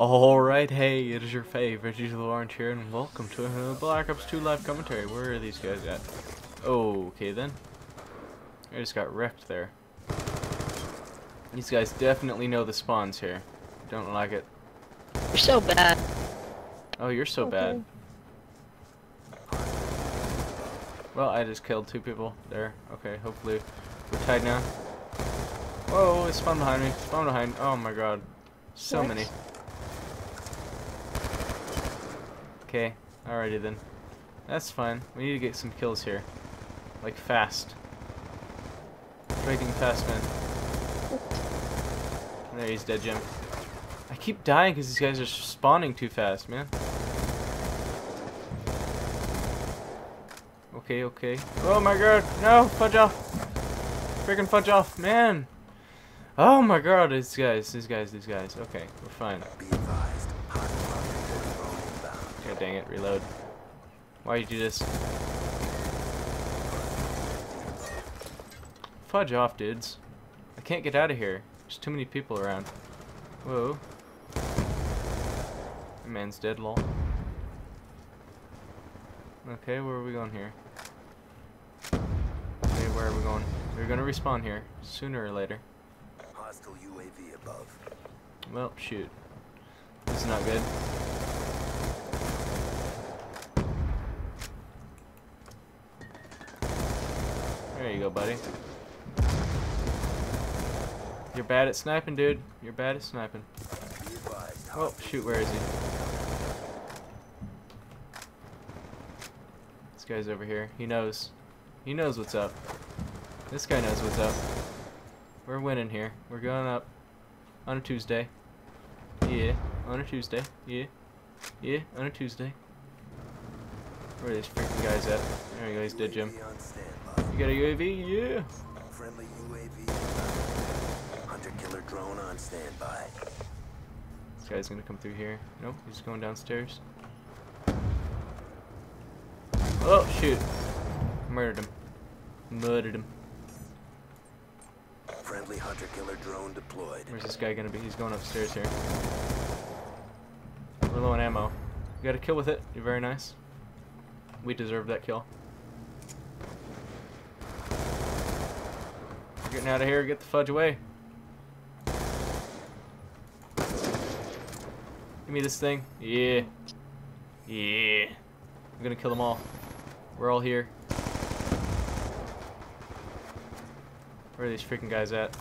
Alright, hey, it is your favorite Digital Orange here, and welcome to a Black Ops 2 live commentary. Where are these guys at? Okay then. I just got wrecked there. These guys definitely know the spawns here. Don't like it. You're so bad. Oh, you're so bad. Well, I just killed two people there. Okay, hopefully we're tied now. Whoa, it's spawned behind me. Spawned behind. Oh my god. So What? many. Okay, alrighty then. That's fine. We need to get some kills here. Like fast. Breaking fast, man. There, he's dead, Jim. I keep dying because these guys are spawning too fast, man. Okay, okay. Oh my god, no, fudge off. Freaking fudge off, man. Oh my god, these guys, these guys, these guys. Okay, we're fine. Be advised, hostile military drone inbound. God dang it, reload. Why you do this? Fudge off, dudes. I can't get out of here. There's too many people around. Whoa. The man's dead, lol. Okay, where are we going here? Okay, where are we going? We're gonna respawn here, sooner or later. Hostile UAV above. Well, shoot. This is not good. You go, buddy. You're bad at sniping, dude. You're bad at sniping. Oh, shoot, where is he? This guy's over here. He knows. He knows what's up. This guy knows what's up. We're winning here. We're going up on a Tuesday. Yeah, on a Tuesday. Yeah. Yeah, on a Tuesday. Where are these freaking guys at? There we go, he's dead, Jim. UAV on standby. You got a UAV? Yeah. Friendly UAV. Hunter killer drone on standby. This guy's gonna come through here. Nope, he's going downstairs. Oh, shoot. Murdered him. Murdered him. Friendly hunter killer drone deployed. Where's this guy gonna be? He's going upstairs here. We're low on ammo. You got a kill with it. You're very nice. We deserve that kill. Getting out of here. Get the fudge away. Give me this thing. Yeah. Yeah. I'm gonna kill them all. We're all here. Where are these freaking guys at?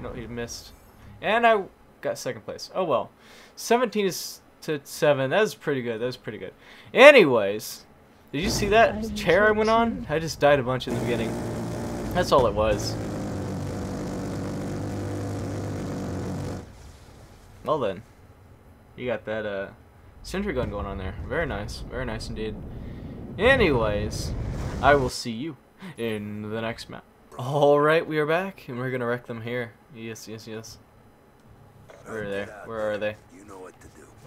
No, he missed. And I got second place. Oh well. 17 is to 7. That was pretty good. That was pretty good. Anyways, did you see that chair I went on? I just died a bunch in the beginning. That's all it was. Well then. You got that uh sentry gun going on there. Very nice. Very nice indeed. Anyways, I will see you in the next map. Alright, we are back, and we're gonna wreck them here. Yes, yes, yes. Where are they? Where are they?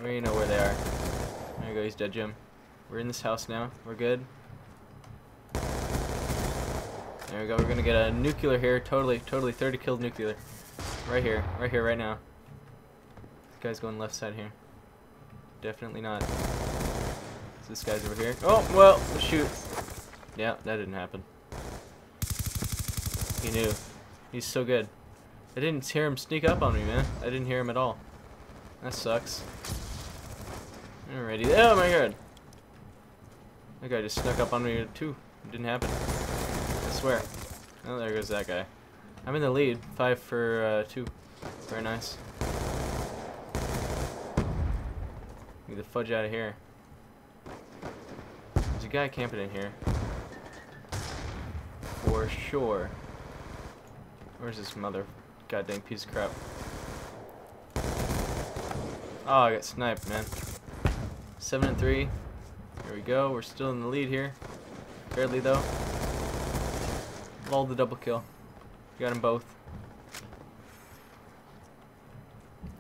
You know where they are. There you go, he's dead, Jim. We're in this house now. We're good. There we go. We're gonna get a nuclear here. Totally, totally 30 killed nuclear. Right here. Right here, right now. This guy's going left side here. Definitely not. This guy's over here. Oh, well, shoot. Yeah, that didn't happen. He knew. He's so good. I didn't hear him sneak up on me, man. I didn't hear him at all. That sucks. Alrighty. Oh my god. That guy just snuck up on me too. It didn't happen. I swear. Oh, there goes that guy. I'm in the lead. Five for uh, two. Very nice. Get the fudge out of here. There's a guy camping in here. For sure. Where's this mother goddamn piece of crap? Oh, I got sniped, man. Seven and three. Here we go. We're still in the lead here. Barely though. Lol the double kill. Got them both.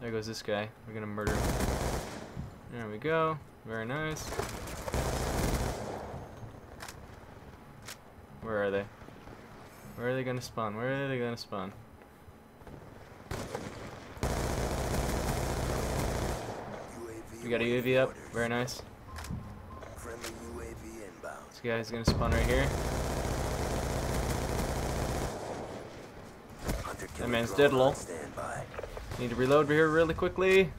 There goes this guy. We're gonna murder him. There we go. Very nice. Where are they? Where are they gonna spawn? Where are they gonna spawn? UAV We got a UAV up. Very nice. This guy's gonna spawn right here. That man's dead, lol. Need to reload over here really quickly.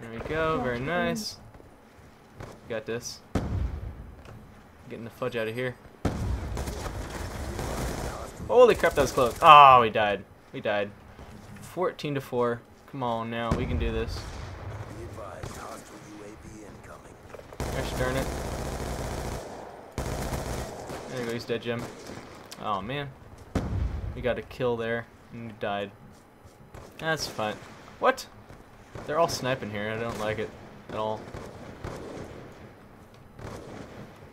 There we go. Very nice. Got this. Getting the fudge out of here. Holy crap, that was close. Oh, we died. We died. 14 to 4. Come on now, we can do this. Gosh darn it. There you go, he's dead, Jim. Oh, man. We got a kill there, and he died. That's fine. What? They're all sniping here. I don't like it at all.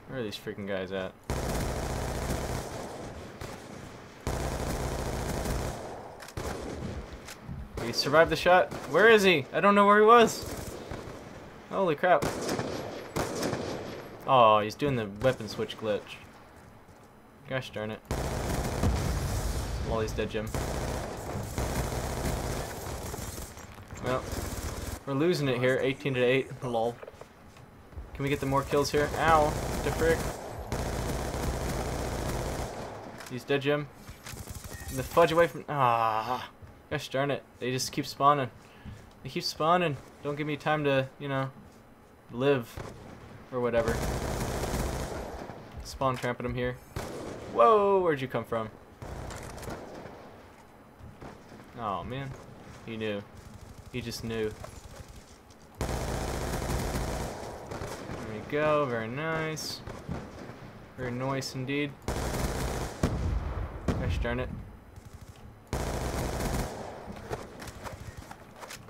Where are these freaking guys at? He survived the shot. Where is he? I don't know where he was. Holy crap. Oh, he's doing the weapon switch glitch. Gosh darn it. Well, he's dead, Jim. Well, we're losing it here, 18 to 8. Lol. Can we get the more kills here? Ow, the frick. He's dead, Jim. The fudge away from. Ah, gosh darn it. They just keep spawning. They keep spawning. Don't give me time to, you know, live or whatever. Spawn trapping them here. Whoa, where'd you come from? Oh man, he knew. He just knew. There we go, very nice. Very nice indeed. Gosh darn it.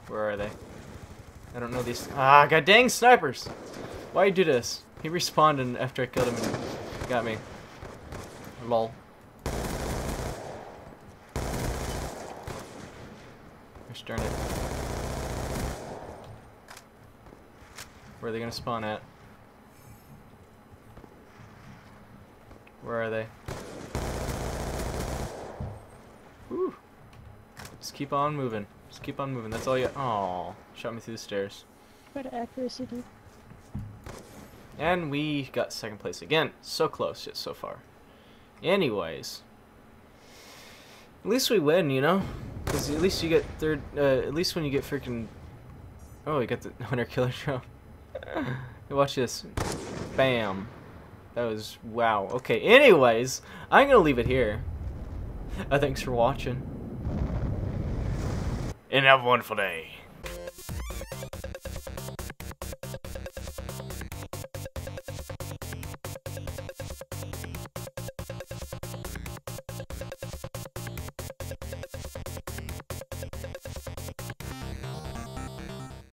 Where are they? I don't know these. Ah, god dang snipers! Why you do this? He respawned after I killed him and got me. Lol. Gosh darn it. Where are they gonna spawn at? Where are they? Whew. Just keep on moving. Just keep on moving. That's all you. Oh, shot me through the stairs. What accuracy, dude. And we got second place again. So close, yet so far. Anyways. At least we win, you know? Because at least you get third. Uh, at least when you get freaking. Oh, you got the hunter killer drone. Watch this. Bam. That was. Wow. Okay, anyways. I'm going to leave it here. Uh, thanks for watching. And have a wonderful day.